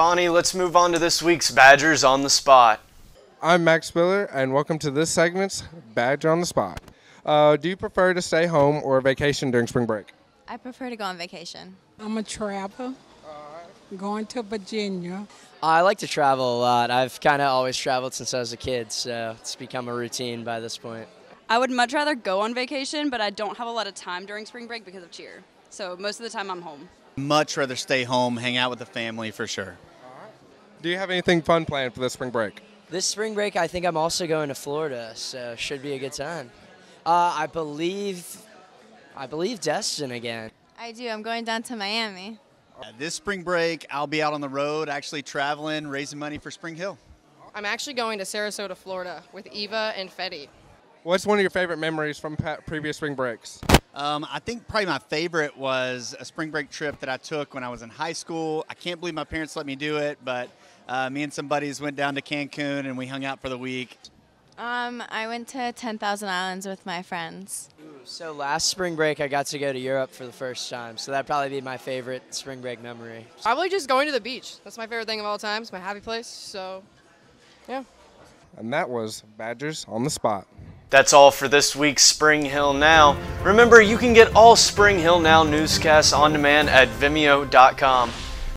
Bonnie, let's move on to this week's Badgers on the Spot. I'm Max Spiller, and welcome to this segment's Badge on the Spot. Uh, do you prefer to stay home or vacation during spring break? I prefer to go on vacation. I'm a traveler. Going to Virginia. I like to travel a lot. I've kind of always traveled since I was a kid, so it's become a routine by this point. I would much rather go on vacation, but I don't have a lot of time during spring break because of cheer. So most of the time I'm home. Much rather stay home, hang out with the family for sure. Do you have anything fun planned for this spring break? This spring break, I think I'm also going to Florida, so should be a good time. Uh, I believe, I believe Destin again. I do. I'm going down to Miami. Uh, this spring break, I'll be out on the road, actually traveling, raising money for Spring Hill. I'm actually going to Sarasota, Florida with Eva and Fetty. What's one of your favorite memories from previous spring breaks? Um, I think probably my favorite was a spring break trip that I took when I was in high school. I can't believe my parents let me do it, but uh, me and some buddies went down to Cancun and we hung out for the week. Um, I went to 10,000 Islands with my friends. So last spring break, I got to go to Europe for the first time, so that'd probably be my favorite spring break memory. Probably just going to the beach. That's my favorite thing of all time. It's my happy place. So, yeah. And that was Badgers on the Spot. That's all for this week's Spring Hill Now. Remember, you can get all Spring Hill Now newscasts on demand at vimeo.com.